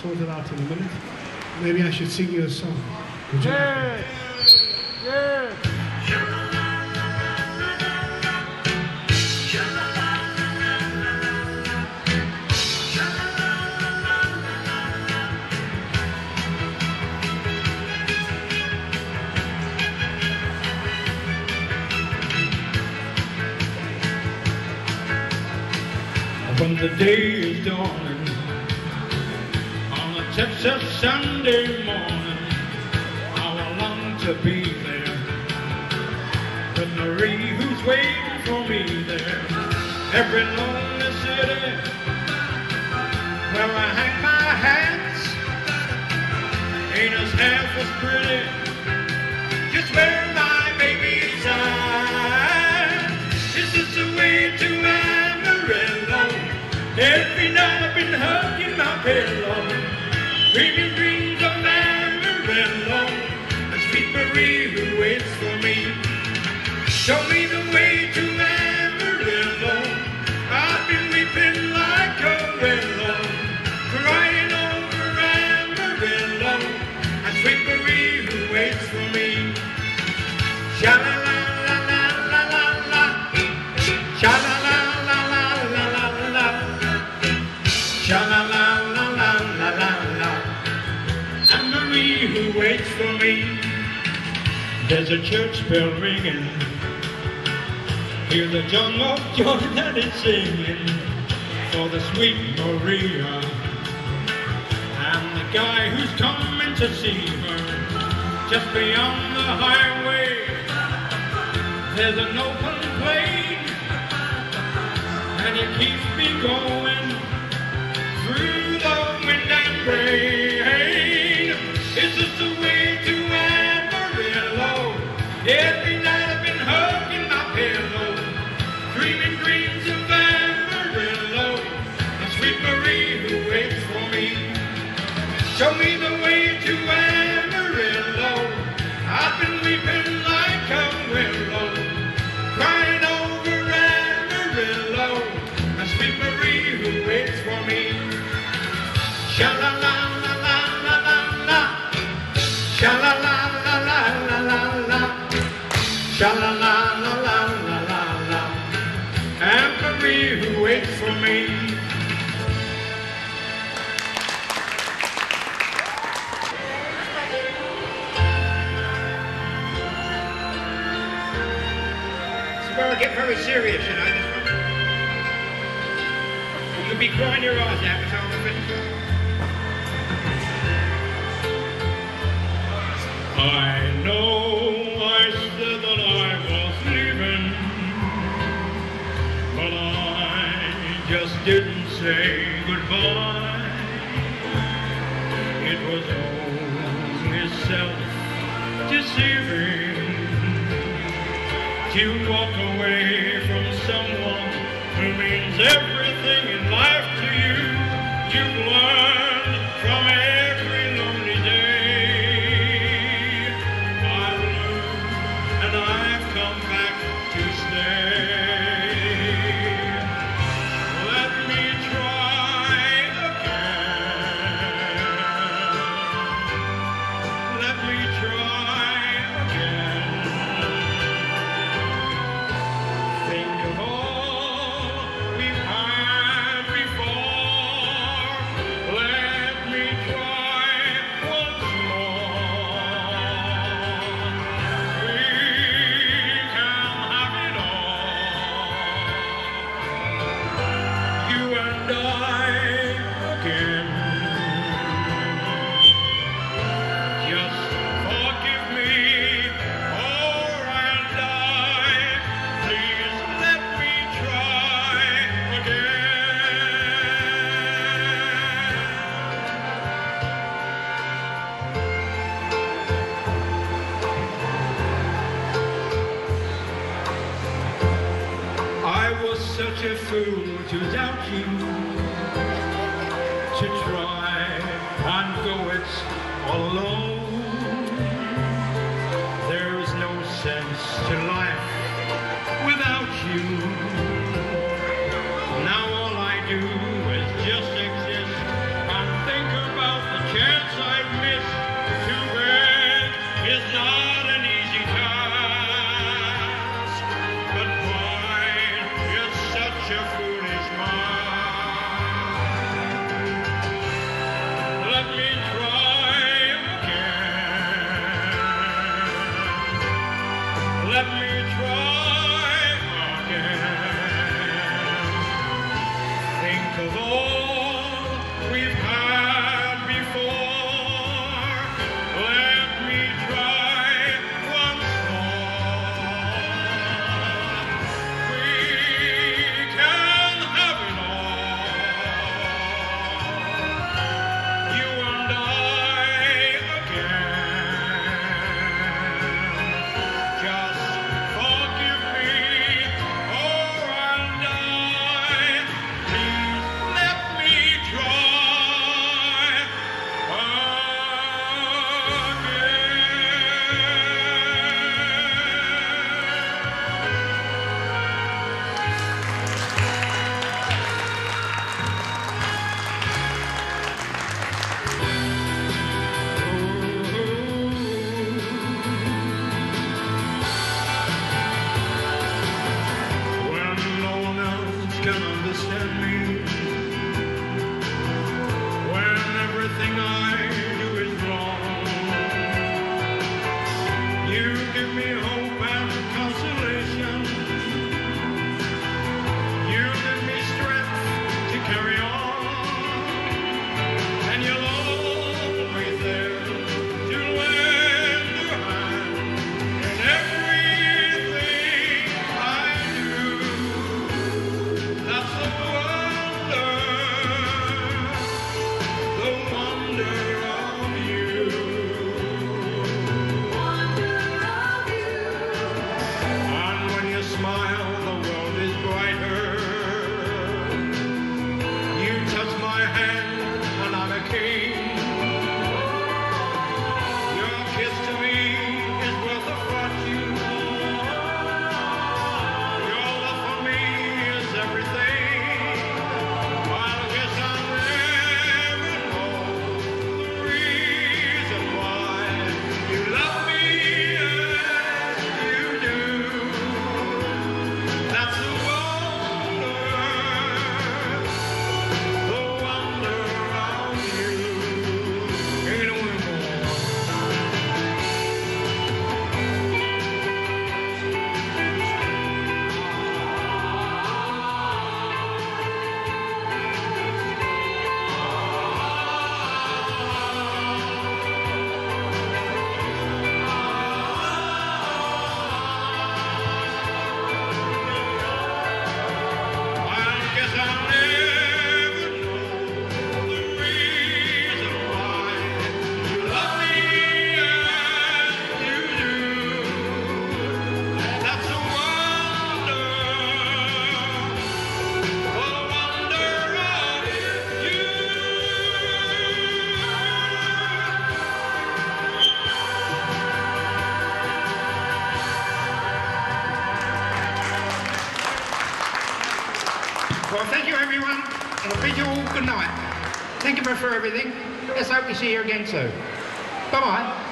sort it out in a minute. Maybe I should sing you a song. Would you? Yeah. Yeah. When the day is dawning on a Sunday morning, how I long to be there with Marie who's waiting for me there. Every lonely city where I hang my hats ain't as half as pretty. Just where my baby's at. This is the way to Amarillo. Every night I've been hugging my pillow, dreaming dreams me. There's a church bell ringing. Hear the tongue of that is singing for the sweet Maria. And the guy who's coming to see her just beyond the highway. There's an open plain, and it keeps me going through the wind and rain. Every night I've been hugging my pillow, dreaming dreams of Amarillo. Sweet Marie who waits for me. Show me the way to Amarillo. I've been weeping like a willow, crying over Amarillo. Sweet Marie who waits for me. Sha la la la la la la la. And Marie who waits for me. This is where I get very serious, you know. You'll be crying your eyes out by the. I know didn't say goodbye. It was only self-deceiving to walk away from someone who means everything such a fool to doubt you, to try and go it alone. There's no sense to life without you. me Well, thank you, everyone, and I bid you all good night. Thank you for everything. Let's hope we see you again soon. Bye-bye.